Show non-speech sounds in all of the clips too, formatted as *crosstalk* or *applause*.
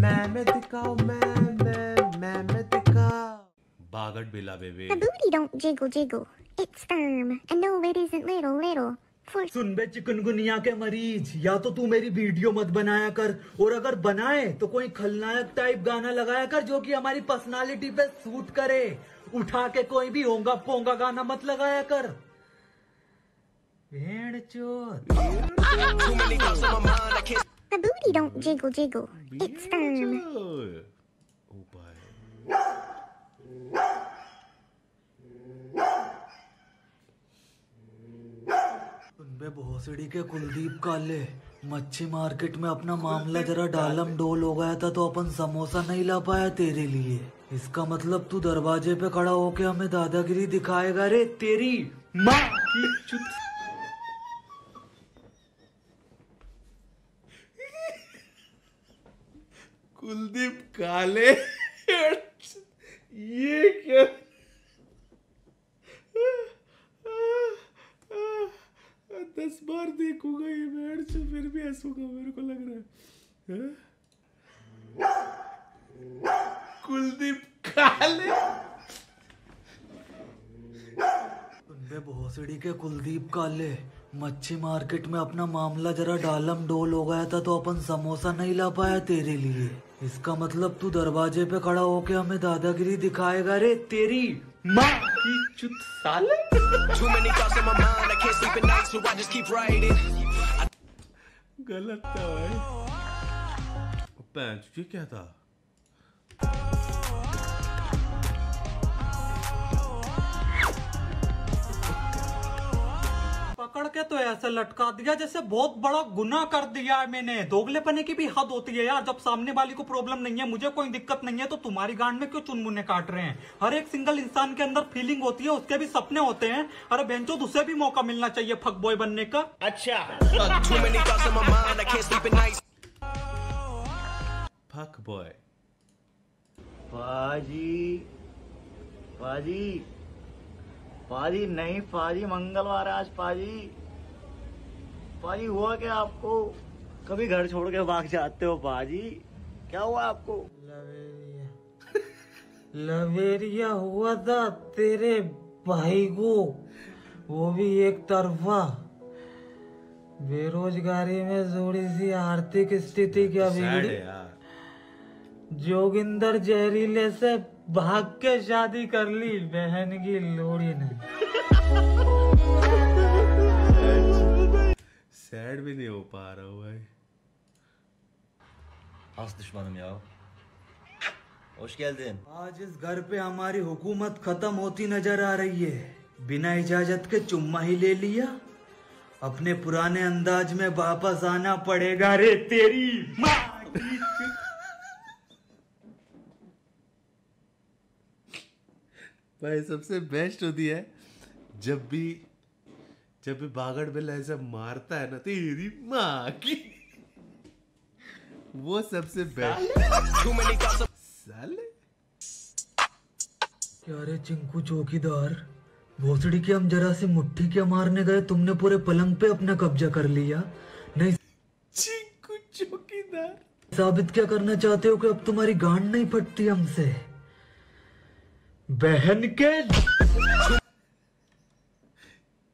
मैं मैं दिखाओ मैं मैं मैं मैं दिखाओ बागड़ बिला baby The booty don't jiggle jiggle. It's firm. And no, it isn't little little. For सुन बे चिकनगुनिया के मरीज़ या तो तू मेरी वीडियो मत बनाया कर और अगर बनाए तो कोई खलनायक टाइप गाना लगाया कर जो कि हमारी पर्सनालिटी पे सूट करे उठा के कोई भी होगा पोंगा गाना मत लगाया कर भेड़ चोर the booty don't jiggle jiggle. It's firm. सुन भोसड़ी के कुलदीप काले मच्छी मार्केट में अपना मामला जरा डालम, डोल हो गया था तो अपन समोसा नहीं ला पाया तेरे लिए इसका मतलब तू दरवाजे पे खड़ा होके हमें दादागिरी दिखाएगा रे तेरी माँ की कुलदीप काले *laughs* ये क्या? दस बार देखूँगा ये से फिर भी हंसूँगा मेरे को लग रहा है? कुलदीप काले? बे भोसड़ी के कुलदीप काले? मच्छी मार्केट में अपना मामला जरा डालम डोल हो गया था तो अपन समोसा नहीं ला पाया तेरे लिए। इसका मतलब तू दरवाजे पे खड़ा होके हमें दादागिरी दिखाएगा रे तेरी। माँ की चुत साले. गलत था भाई। पैंच ये क्या था? पकड़ के तो ऐसे लटका दिया जैसे बहुत बड़ा गुना कर दिया है मैंने। दोगले पने की भी हद होती है यार जब सामने वाली को प्रॉब्लम नहीं है मुझे कोई दिक्कत नहीं है तो तुम्हारी गांड में क्यों चुनमुने काट रहे हैं? हर एक सिंगल इंसान के अंदर फीलिंग होती है उसके भी सपने होते हैं। अरे बेंचो उसे भी मौका मिलना चाहिए फक बॉय बनने का। अच्छा. फक बॉय पाजी पाजी पाजी नहीं पाजी मंगलवार आज पाजी। पाजी हुआ क्या आपको? कभी घर छोड़ के भाग जाते हो पाजी? क्या हुआ आपको? लवेरिया। हुआ था तेरे भाई को। वो भी एक तरफा। बेरोजगारी में थोड़ी सी आर्थिक स्थिति क्या बिगड़ी? जोगिंदर जहरीले से भाग के शादी कर ली बहन की लोड़ी ने। सैड भी नहीं हो पा रहा हूँ भाई। Az düşmanım ya. Hoş geldin. आज इस घर पे हमारी हुकूमत खत्म होती नज़र आ रही है। बिना इजाज़त के चुम्मा ही ले लिया। अपने पुराने अंदाज में वापस आना पड़ेगा रे तेरी माँ की चुत। भाई सबसे बेस्ट होती है जब भी जब भी बागड़ बिल ऐसा मारता है ना तेरी माँ की। वो सबसे बेस्ट साले? क्या रे चिंकू चौकीदार भोसड़ी के हम जरा सी मुट्ठी क्या मारने गए तुमने पूरे पलंग पे अपना कब्जा कर लिया। नहीं चिंकू चौकीदार। साबित क्या करना चाहते हो कि अब तुम्हारी गांड नहीं फटती हमसे? बहन के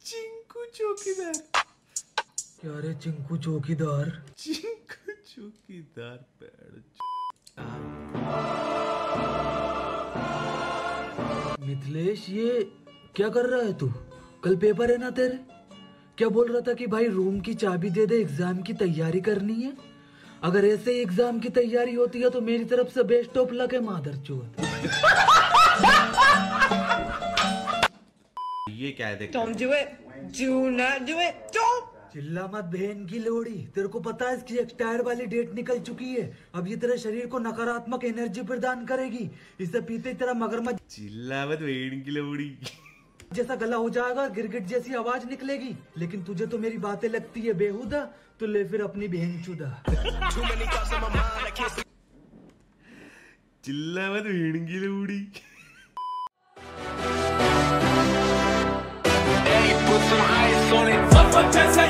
चिंकू चौकीदार। क्या रे चिंकू चौकीदार? चिंकू चौकीदार पैर मिथिलेश ये क्या कर रहा है तू? कल पेपर है ना तेरे? क्या बोल रहा था कि भाई रूम की चाबी दे दे एग्ज़ाम की तैयारी करनी है? अगर ऐसे एग्ज़ाम की तैयारी होती है तो मेरी तरफ़ से बेस्ट ऑफ़ लक है मादर चोद ये क्या है देख Don't do it. Do not do it. Don't. चिल्ला मत बहन की लोड़ी। तेरे को पता है इसकी एक्सपायर वाली डेट निकल चुकी है। अब ये तेरे शरीर को नकारात्मक एनर्जी प्रदान करेगी। इसे पीते ही तेरा मगरमच्छ चिल्ला मत वेड़ की लौड़ी। जैसा गला हो जाएगा गिरगिट जैसी आवाज़ निकलेगी। लेकिन तुझे तो मेरी बातें लगती है बेहुदा। तो ले फिर अपनी बहन चुदा Too many thoughts in some ice on it. Fuck for 10 seconds.